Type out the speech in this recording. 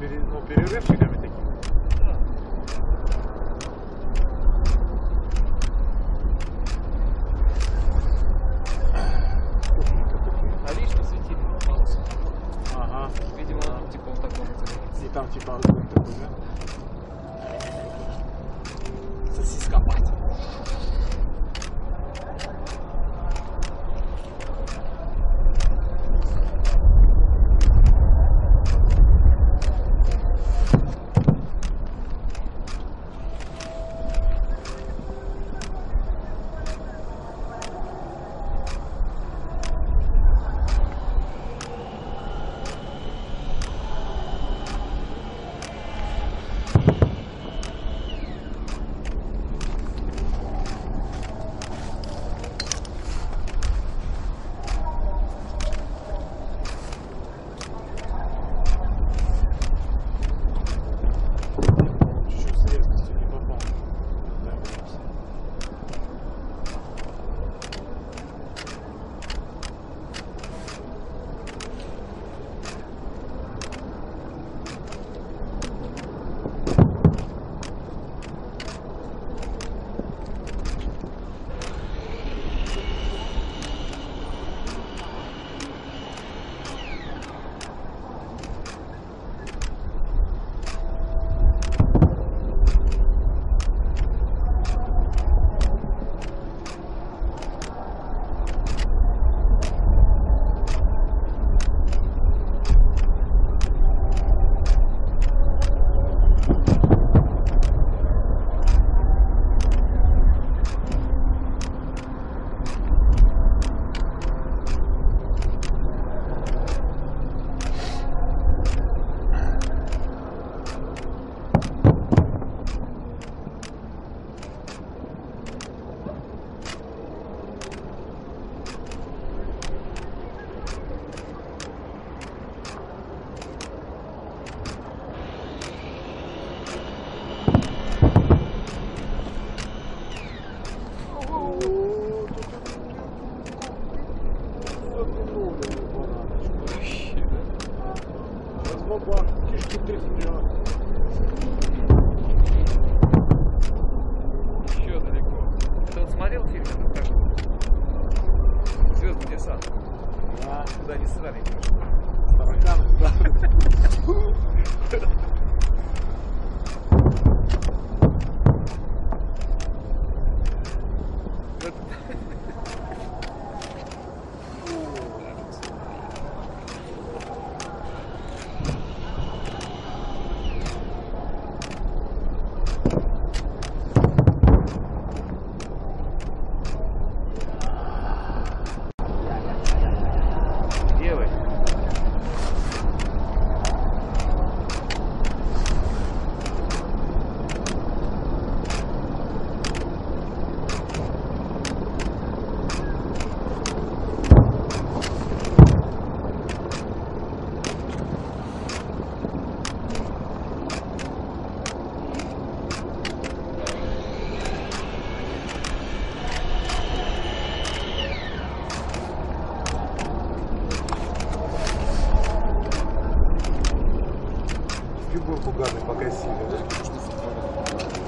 пере- ну, перерывчиками такими. Да. А видишь, посветили полосы. Ага. Видимо, он, типа вот так может. И там типа такой, да? でさ、まあ、無駄にすらね。фигурку Ганы покосили, Да?